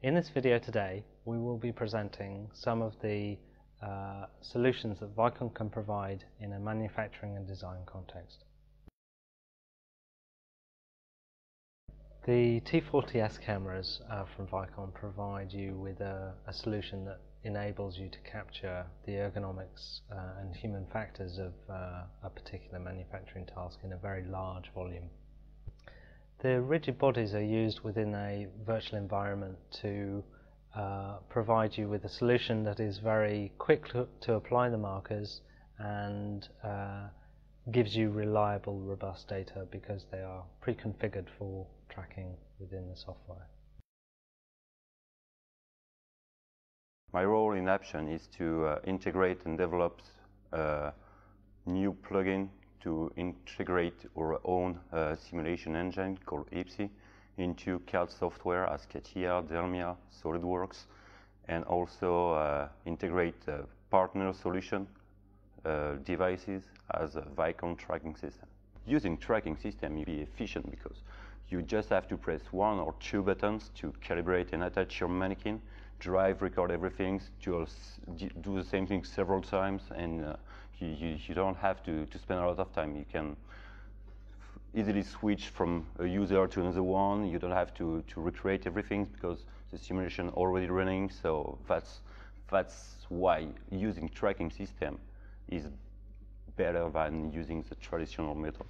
In this video today we will be presenting some of the uh, solutions that Vicon can provide in a manufacturing and design context. The T40S cameras uh, from Vicon provide you with a, a, solution that enables you to capture the ergonomics uh, and human factors of uh, a particular manufacturing task in a very large volume. The rigid bodies are used within a virtual environment to uh, provide you with a solution that is very quick to, apply the markers and uh, gives you reliable, robust data because they are pre-configured for tracking within the software. My role in Haption is to uh, integrate and develop a new plugin to integrate our own uh, simulation engine called IPSI into CAD software as CATIA, Delmia, SolidWorks, and also uh, integrate uh, partner solution uh, devices as a Vicon tracking system. Using tracking system, you be efficient because you just have to press one or two buttons to calibrate and attach your mannequin, drive, record everything, do, do the same thing several times, and uh, you, you, you, don't have to, to spend a lot of time. You can easily switch from a user to another one. You don't have to, to recreate everything because the simulation already running. So that's, that's why using tracking system is better than using the traditional method.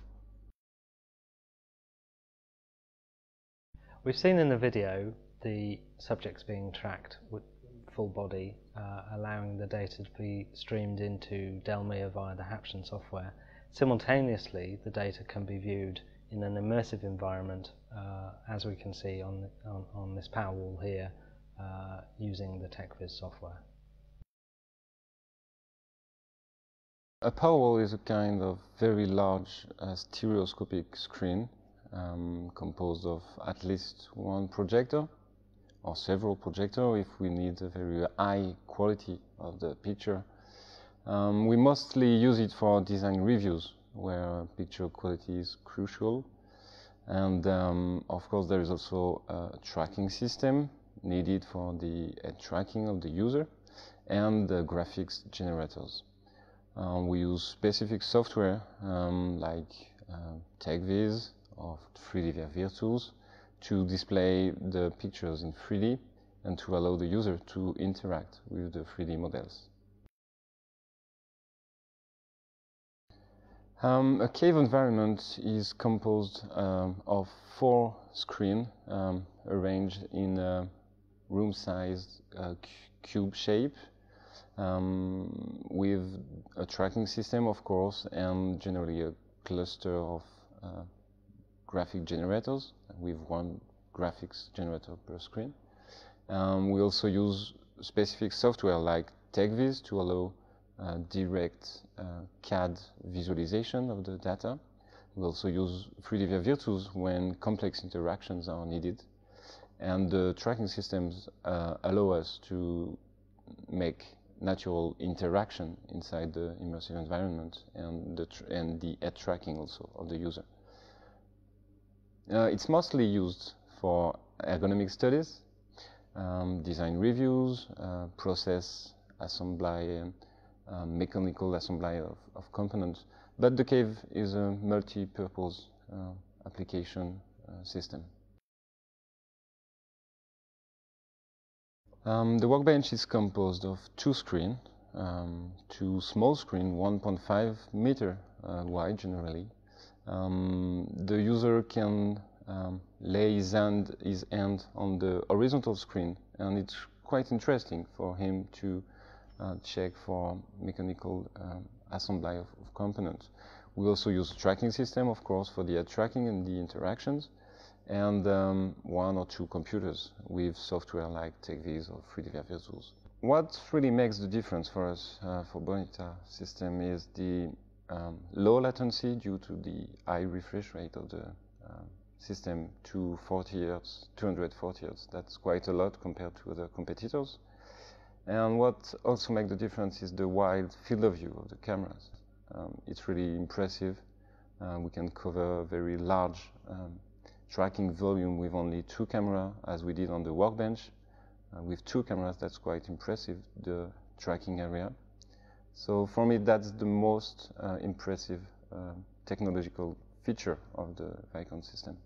We've seen in the video the subjects being tracked full body, uh, allowing the data to be streamed into Delmia via the Haption software. Simultaneously, the data can be viewed in an immersive environment, uh, as we can see on, on, on, this power wall here, uh, using the TechViz software. A power wall is a kind of very large uh, stereoscopic screen um, composed of at least one projector or several projectors if we need a very high quality of the picture. Um, we mostly use it for design reviews where picture quality is crucial. And um, of course there is also a tracking system needed for the uh, tracking of the user and the graphics generators. Um, we use specific software um, like uh, TechViz or 3D Virtools to display the pictures in 3D and to allow the user to interact with the 3D models. Um, a cave environment is composed um, of four screens um, arranged in a room-sized uh, cube shape um, with a tracking system, of course, and generally a cluster of uh, graphic generators with one graphics generator per screen. Um, we also use specific software like TechViz to allow uh, direct uh, CAD visualization of the data. We also use 3D Virtools when complex interactions are needed. And the tracking systems uh, allow us to make natural interaction inside the immersive environment and the, and the head tracking also of the user. Uh, it's mostly used for ergonomic studies, um, design reviews, uh, process assembly, uh, mechanical assembly of, of, components. But the cave is a multi-purpose uh, application system. Um, the workbench is composed of two screens, um, two small screens, 1.5 meter uh, wide generally, um, the user can um, lay his hand, his hand on the horizontal screen and it's quite interesting for him to uh, check for mechanical um, assembly of, of, components. We also use tracking system, of course, for the tracking and the interactions, and um, one or two computers with software like TechViz or 3D Virtools. What really makes the difference for us, uh, for Bonita system, is the um, low latency due to the high refresh rate of the uh, system to 40 Hz, 240 Hz. That's quite a lot compared to other competitors. And what also makes the difference is the wide field of view of the cameras. Um, it's really impressive. Uh, we can cover a very large um, tracking volume with only two cameras, as we did on the workbench. uh, with two cameras, that's quite impressive, the tracking area. So for me, that's the most uh, impressive uh, technological feature of the Vicon system.